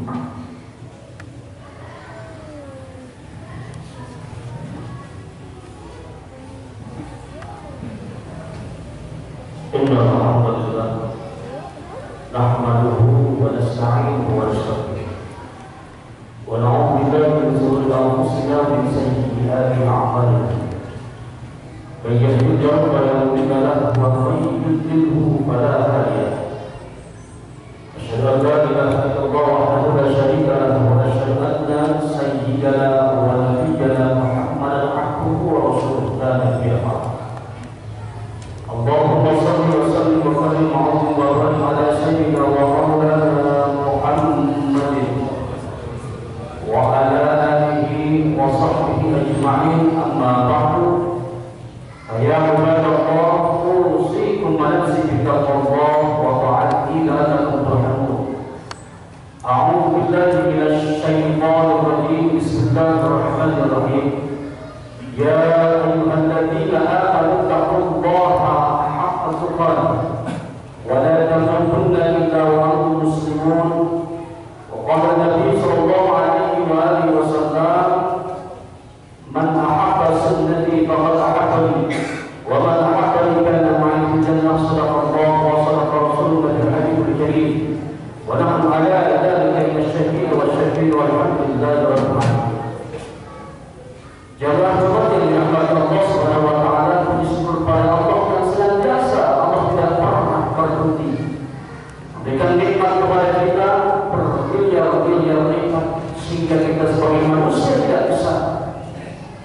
إن الحمد لله نحمده ونستعينه ونستغفره. ونعوذ بالله من شرور أنفسنا ومن سيئات أعمالنا. من يهده الله فلا مضل له ومن يضلله فلا هادي له.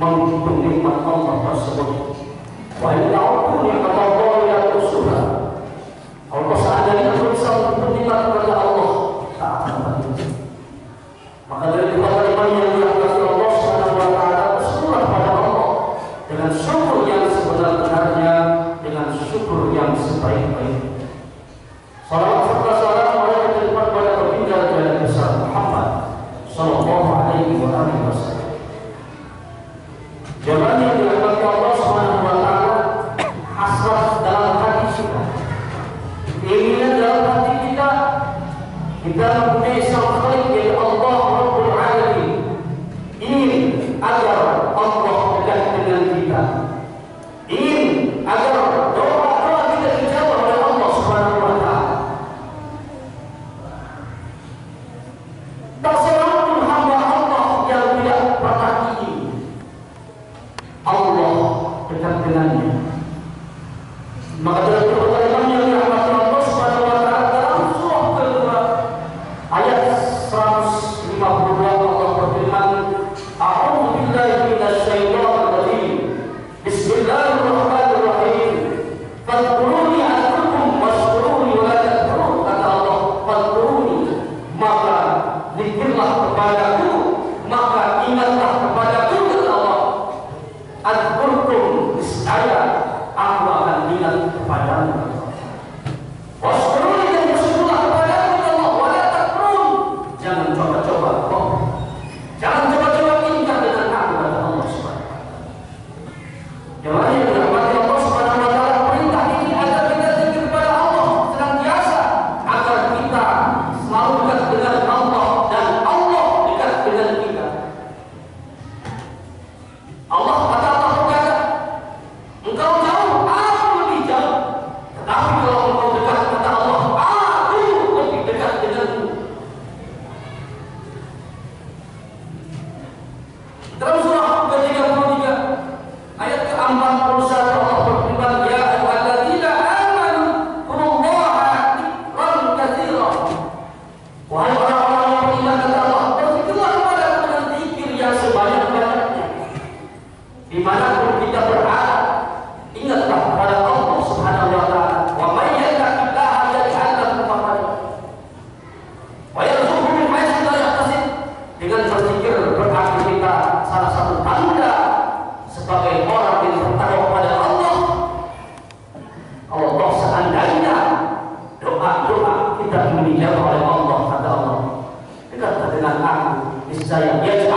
menghitung nikmat Allah tersebut. Wa inna Allah. Kalau seandainya Allah, tak akan Maka dari kata yang Well, penampilannya. Maka dari Isaiah. Yes,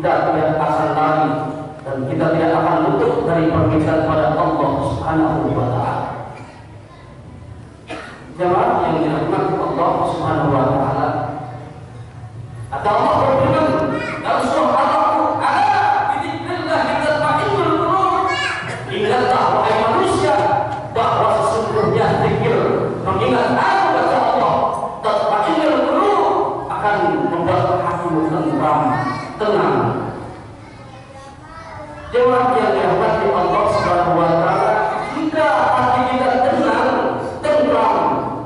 tidak akan lari dan kita tidak akan luput dari permintaan pada Allah Subhanahu wa taala. Jemaah yang dirahmati Allah Subhanahu wa taala. Ada Allah tenang. Jemaah yang dirahmati Allah Subhanahu wa taala, jika hati kita tenang, tentram,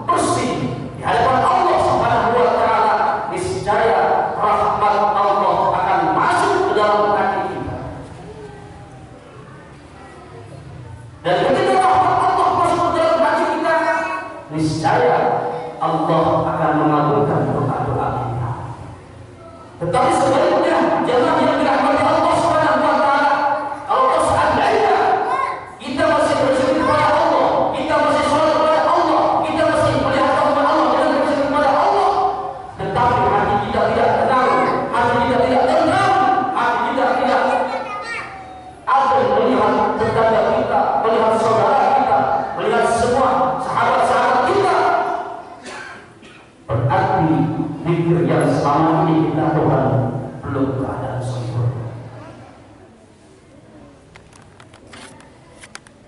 bersih di hadapan Allah Subhanahu wa taala, niscaya rahmat Allah akan masuk ke dalam hati kita. Dan ketika rahmat Allah masuk ke dalam hati kita, niscaya Allah akan mengabulkan doa-doa kita. Tetapi sebaliknya, selama ini kita Tuhan belum keadaan sempurna.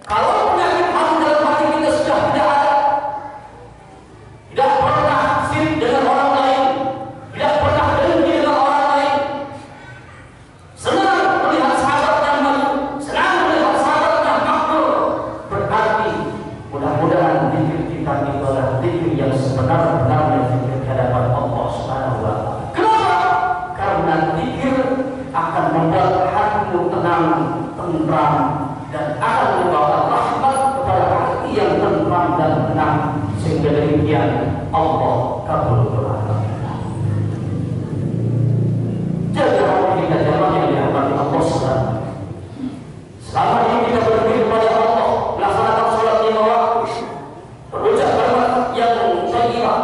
Kalau penyakit hati dalam hati kita sudah tidak ada, tidak pernah sirik dengan orang lain, tidak pernah dengki dengan orang lain, senang melihat sahabatnya maju, senang melihat sahabatnya makmur, berarti mudah-mudahan zikir kita itu adalah zikir yang sebenar-benarnya zikir di hadapan Allah Subhanahu wa taala. Kenapa? Karena zikir akan membuat hatimu tenang, tentram, dan akan membawa rahmat kepada hati yang tentram dan tenang. Sehingga demikian Allah kabul doa. Kita. Jaga hati kita jamaah yang dirahmati Allah Subhanahu Selama ini kita berzikir kepada Allah, melaksanakan sholat lima waktu, berucap kalimat yang thayyibah,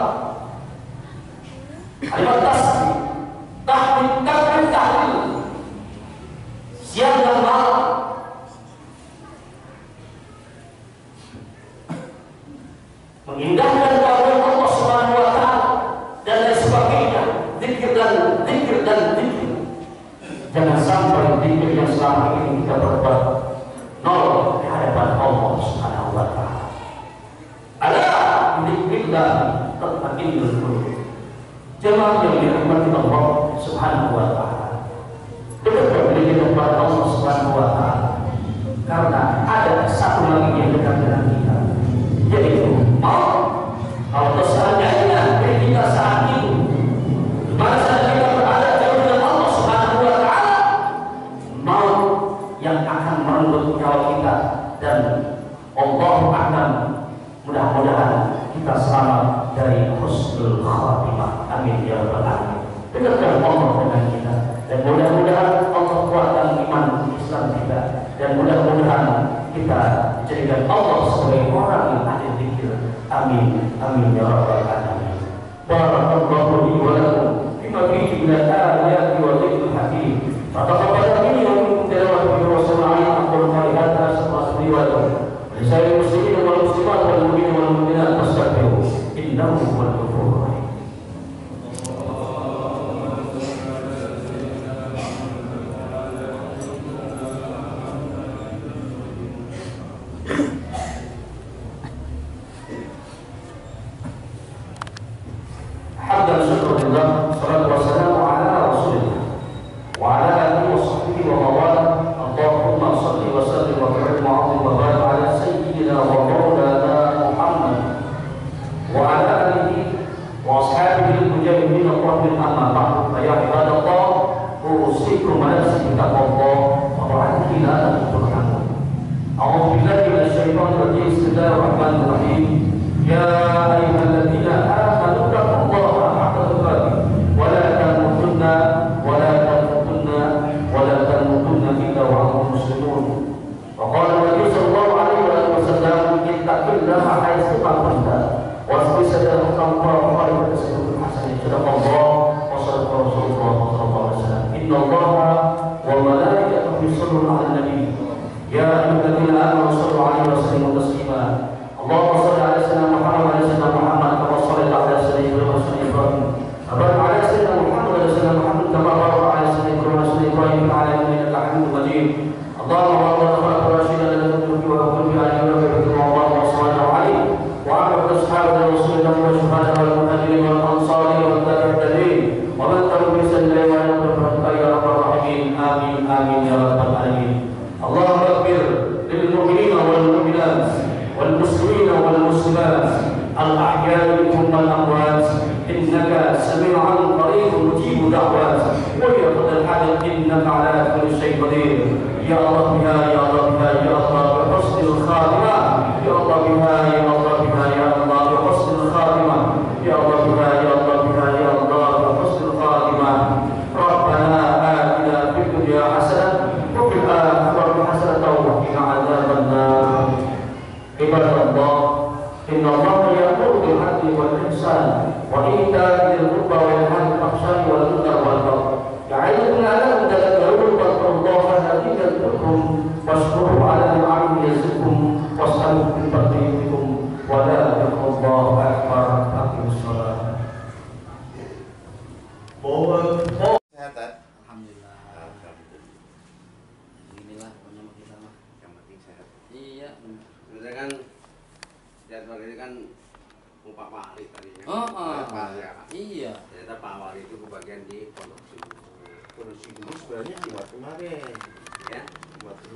kalimat tasbih, tahmid, takbir, tahlil, siang dan malam, mengindahkan kehadiran Allah Subhanahu wa taala dan lain sebagainya, zikir dan zikir dan zikir. Jangan sampai zikir yang selama ini kita berbuat nol di hadapan Allah Subhanahu wa taala. Ala dzikrillah tatma'innul qulub. Jemaah yang dirahmati Allah Subhanahu wa taala. Kita kepada Allah Subhanahu wa taala. Karena ada satu lagi yang dekat dengan kita, yaitu maut. Kalau selamat dari husnul khatimah. Amin ya rabbal alamin. Dekatkan Allah dengan kita dan mudah-mudahan Allah kuatkan iman Islam kita dan mudah-mudahan kita jadikan Allah sebagai orang yang ahli zikir. Amin. Amin ya rabbal alamin. one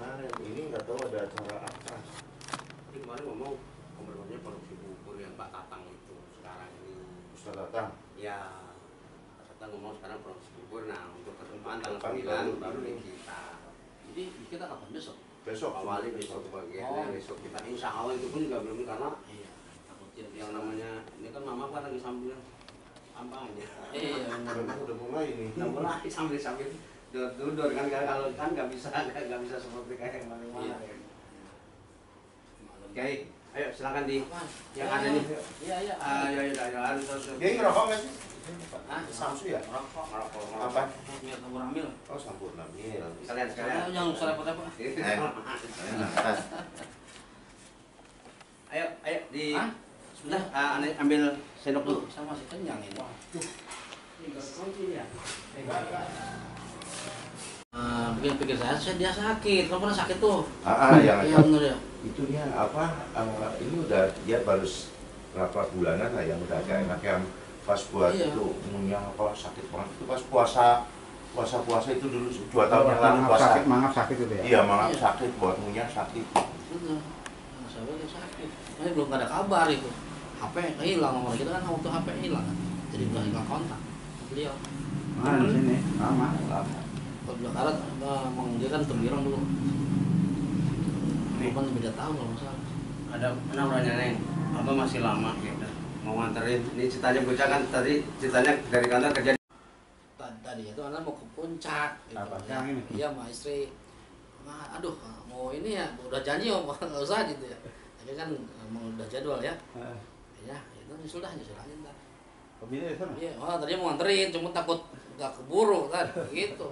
kemarin. Ini nggak tahu ada acara apa. Jadi kemarin ngomong pemberitahuannya Pondok Sibu yang Pak Tatang itu sekarang ini. Ustaz datang. Ya. Pak Tatang ngomong sekarang Pondok Sibu. Nah untuk pertemuan tanggal Kapan 9 baru? di kita. Jadi kita kapan besok? Besok. Wali besok kebagiannya Oh. besok kita. Insya Allah itu pun juga belum karena Iya. Yang namanya ini kan mama kan lagi sambil kampanye. Iya benar. Udah, udah mulai nih. Nah, mulai sambil sambil duduk kan kalau kan nggak bisa nggak bisa seperti kayak yang kemarin. Iya. Oke, ayo silakan di yang ada nih. Iya iya. Ayo ayo ayo harus terus. Dia ngerokok nggak sih? Ah, Samsu ya? Rokok. Ngerokok, Apa? ngerokok. Biar kamu ramil. Oh sampurna mil. Sekalian. Karena yang usah repot-repot. Ayo ayo di sebentar ah, aneh ambil sendok dulu. Sama si kenyang ini. Ini kunci ya. Ah, pikir-pikir saya, saya dia sakit. Kamu pernah sakit tuh? Ah, ah, yang Iya benar ya. itu dia apa? eh, ini udah dia baru berapa bulanan lah yang udah agak enak yang pas buat Iya. itu umunya apa sakit banget itu pas puasa puasa puasa itu dulu dua tahun yang lalu puasa sakit, mangap sakit itu ya. iya mangap Iya. sakit buat umunya sakit Bener. Nah, saya dia sakit. Ini belum ada kabar itu. HP hilang nomor kita kan waktu HP hilang. Jadi udah hilang kontak. Beliau. Mana di sini? Lama. lama Kalau karat, emang dia kan tembiran dulu. Nih. Kan beda tahun kalau salah. Ada mana orangnya neng? Apa masih lama udah mau nganterin. Ini ceritanya bocah kan tadi ceritanya dari kantor kerja Tadi, tadi itu anak mau ke puncak. Gitu, Apa? ya. Iya, sama istri. Nah, aduh, mau ini ya, udah janji om, nggak usah gitu ya. Tapi kan emang udah jadwal ya. Eh, Ya, itu nyusul dah, nyusul aja ntar. Iya, oh, tadi mau nganterin, cuma takut nggak keburu kan, gitu.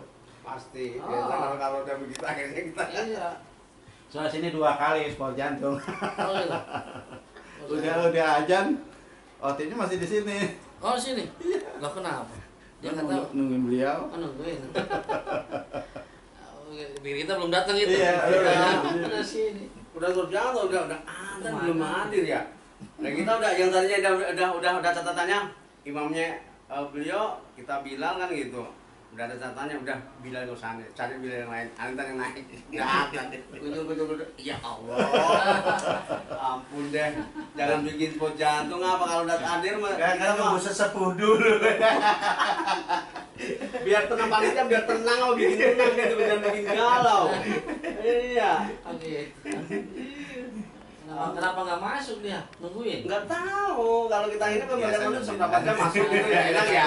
Pasti. Ah. Biasa kalau kalau udah begitu akhirnya kita Iya. Soal sini dua kali sport jantung. Oh, iya. Oh, udah udah ajan. Otinya masih di sini. Oh, sini. Lah kenapa? Dia nggak tahu. Nunggu- nungguin beliau. Oh, nungguin. Oh, Biar kita belum datang itu. Iya, iya. ada sini. udah terjangkau udah udah ada belum hadir ya nah kita udah yang tadinya udah udah udah, udah catatannya imamnya eh, beliau kita bilang kan gitu udah ada catatannya udah bilal nggak usah nih, cari bilal yang lain. Antar yang naik nggak ada. kunjul kunjul kunjul ya allah. Ampun deh. Jangan bikin spot jantung apa kalau udah hadir mah? Kan kita mah sesepuh dulu. Biar tenang panitia biar tenang oh bikin tenang gitu jangan bikin galau. Iya. Oke. Kenapa, kenapa nggak masuk dia? Nungguin. nggak tahu. Kalau kita ini banyak manusia sih. berapa jam masuk? Gitu ya enak ya